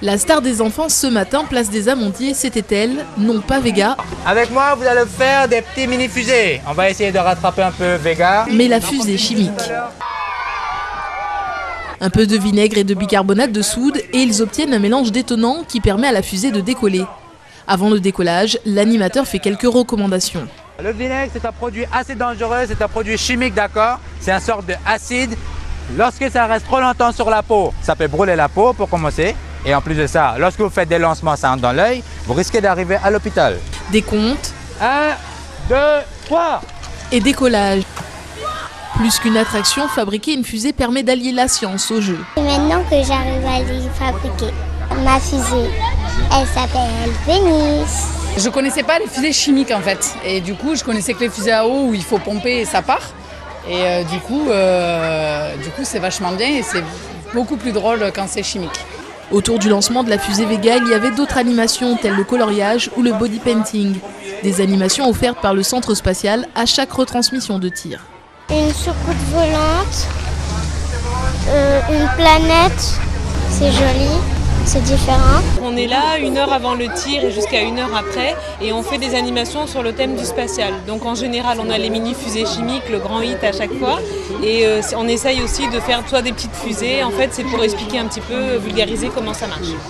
La star des enfants ce matin, place des Amandiers, c'était elle, non pas Vega, Avec moi, vous allez faire des petits mini-fusées. On va essayer de rattraper un peu Vega. mais la fusée chimique. Un peu de vinaigre et de bicarbonate de soude et ils obtiennent un mélange détonnant qui permet à la fusée de décoller. Avant le décollage, l'animateur fait quelques recommandations. Le vinaigre, c'est un produit assez dangereux, c'est un produit chimique, d'accord? C'est un sorte d'acide. Lorsque ça reste trop longtemps sur la peau, ça peut brûler la peau pour commencer. Et en plus de ça, lorsque vous faites des lancements, ça entre dans l'œil, vous risquez d'arriver à l'hôpital. Des comptes 1, 2, 3 et décollage. Plus qu'une attraction, fabriquer une fusée permet d'allier la science au jeu. Et maintenant que j'arrive à les fabriquer, ma fusée, elle s'appelle Vénus. Je connaissais pas les fusées chimiques en fait. Et du coup, je connaissais que les fusées à eau où il faut pomper et ça part. Et euh, du coup, euh, du coup, c'est vachement bien et c'est beaucoup plus drôle quand c'est chimique. Autour du lancement de la fusée Vega, il y avait d'autres animations telles le coloriage ou le body painting. Des animations offertes par le centre spatial à chaque retransmission de tir. Une soucoupe volante, euh, une planète, c'est joli, On est là une heure avant le tir et jusqu'à une heure après et on fait des animations sur le thème du spatial. Donc en général on a les mini fusées chimiques, le grand hit à chaque fois et euh, on essaye aussi de faire soit des petites fusées. En fait c'est pour expliquer un petit peu, vulgariser comment ça marche.